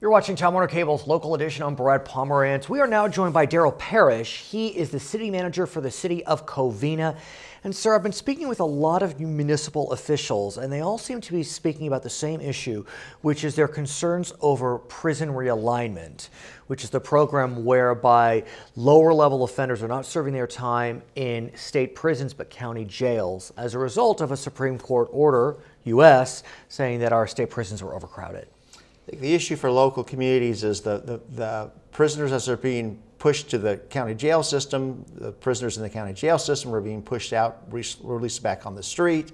You're watching Time Warner Cable's local edition. I'm Brad Pomerance. We are now joined by Daryl Parrish. He is the city manager for the city of Covina. And, sir, I've been speaking with a lot of municipal officials, and they all seem to be speaking about the same issue, which is their concerns over prison realignment, which is the program whereby lower level offenders are not serving their time in state prisons but county jails as a result of a Supreme Court order, U.S., saying that our state prisons were overcrowded. The issue for local communities is the, the, the, prisoners as they're being pushed to the county jail system, the prisoners in the county jail system are being pushed out, released back on the street,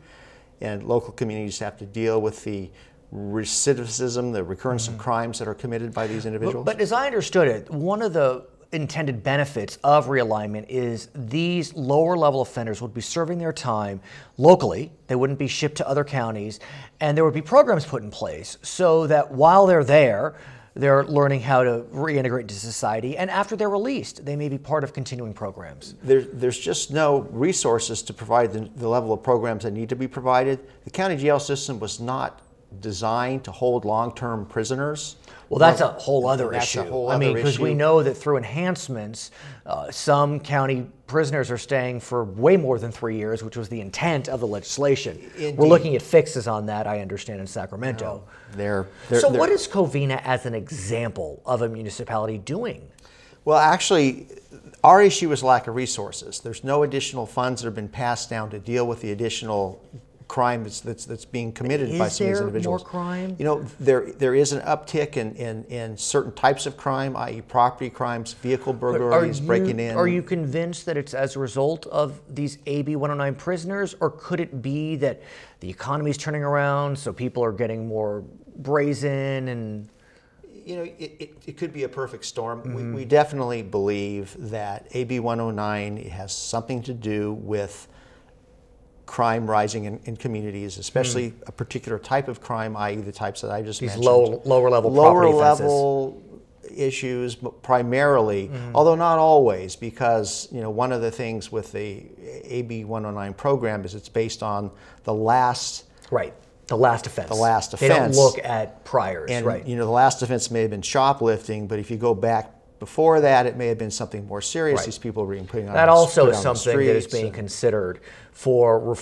and local communities have to deal with the recidivism, the recurrence mm -hmm. of crimes that are committed by these individuals. But, but as I understood it, one of the intended benefits of realignment is these lower level offenders would be serving their time locally. They wouldn't be shipped to other counties, and there would be programs put in place so that while they're there, they're learning how to reintegrate into society, and after they're released, they may be part of continuing programs. There, there's just no resources to provide the, the level of programs that need to be provided. The county jail system was not designed to hold long-term prisoners. Well, that's a whole other issue. Whole I mean, because we know that through enhancements, uh, some county prisoners are staying for way more than three years, which was the intent of the legislation. Indeed. We're looking at fixes on that, I understand, in Sacramento. No, they're, they're, so, they're, what is Covina as an example of a municipality doing? Well, actually, our issue is lack of resources. There's no additional funds that have been passed down to deal with the additional crime that's, that's, that's being committed is by some of these individuals. More crime? You know, there there is an uptick in, in, in certain types of crime, i.e., property crimes, vehicle burglaries, breaking in. Are you convinced that it's as a result of these AB 109 prisoners, or could it be that the economy is turning around, so people are getting more brazen and you know, it, it, it, could be a perfect storm. Mm -hmm. we, mm-hmm. we, definitely believe that AB 109 has something to do with crime rising in, in communities, especially mm. a particular type of crime, i.e., the types that I just These mentioned. Low, lower level lower level issues, primarily, mm. although not always, because you know one of the things with the AB 109 program is it's based on the last right. The last offense. The last offense. They don't look at priors, and, right? You know, the last offense may have been shoplifting, but if you go back before that, it may have been something more serious. Right. These people were being put on that also is something that is being considered for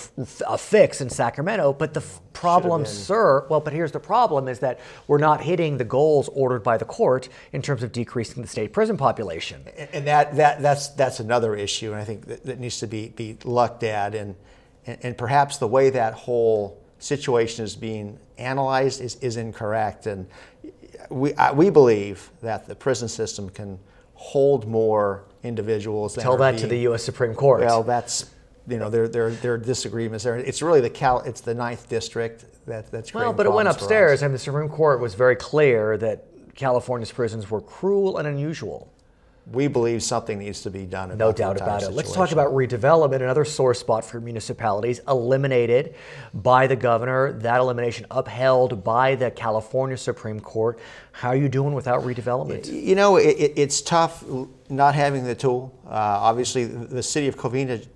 a fix in Sacramento. But the problem, sir, well, but here's the problem: is that we're not hitting the goals ordered by the court in terms of decreasing the state prison population. And that, that that's that's another issue, and I think that, that needs to be be looked at, and, and and perhaps the way that whole situation is being analyzed is, is incorrect. And we, I, we believe that the prison system can hold more individuals. Tell that being, to the U.S. Supreme Court. Well, that's you know there there there are disagreements there. It's really the Cal, it's the Ninth District that that's well, but it went upstairs, and the Supreme Court was very clear that California's prisons were cruel and unusual we believe something needs to be done. no doubt about it. Let's talk about redevelopment, another sore spot for municipalities, eliminated by the governor. That elimination upheld by the California Supreme Court. How are you doing without redevelopment? You know, it, it's tough not having the tool. Uh, obviously, the city of Covina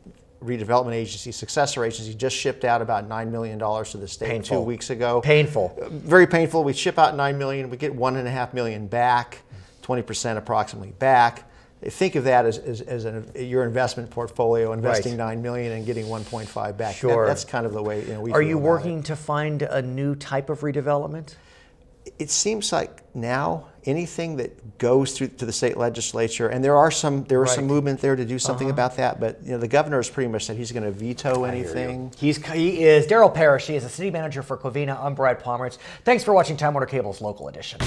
redevelopment agency, successor agency, just shipped out about $9 million to the state painful. two weeks ago. Painful. Very painful. We ship out 9 million, we get 1.5 million back. 20% approximately back. Think of that as, as, as an, your investment portfolio, investing right. nine million and getting 1.5 back. Sure, that, that's kind of the way you know, we. Are you working it. to find a new type of redevelopment? It seems like now anything that goes through to the state legislature, and there are some there are right. some movement there to do something uh -huh. about that, but you know the governor has pretty much said he's going to veto anything. He's he is Daryl Parrish. He is a city manager for Covina. I'm Brad Pomerance. Thanks for watching Time Warner Cable's local edition.